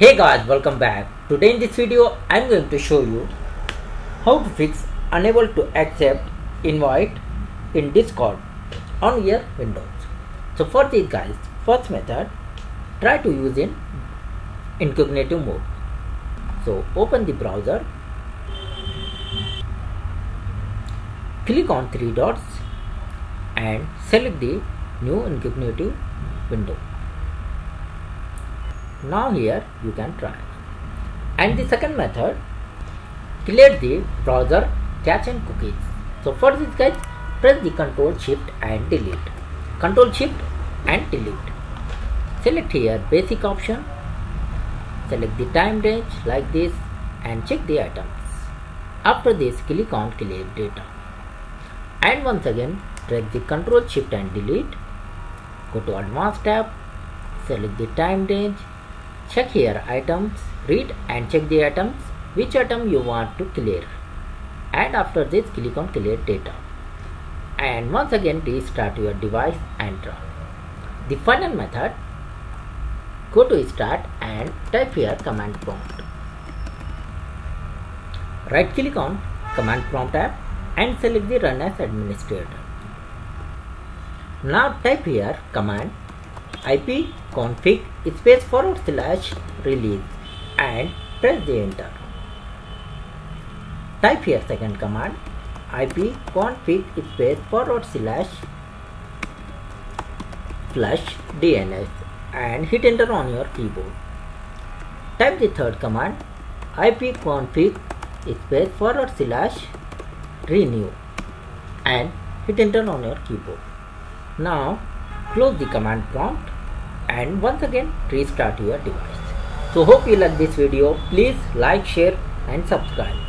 Hey guys, welcome back. Today in this video, I'm going to show you how to fix unable to accept invite in Discord on your Windows. So for this guys, first method, try to use in incognito mode. So open the browser, click on three dots and select the new incognito window now here you can try. And the second method clear the browser cache and cookies so for this guys press the control shift and delete. Control shift and delete. Select here basic option. Select the time range like this and check the items. After this click on clear data. And once again press the control shift and delete. Go to advanced tab. Select the time range check here items read and check the items which item you want to clear. And after this click on clear data. And once again restart your device and run the final method go to start and type here command prompt. Right click on command prompt tab and select the run as administrator. Now type here command ipconfig space forward slash release and press the enter. Type here second command IP config space forward slash flush DNS and hit enter on your keyboard. Type the third command IP config space forward slash renew and hit enter on your keyboard. Now close the command prompt and once again restart your device. So hope you like this video. Please like, share and subscribe.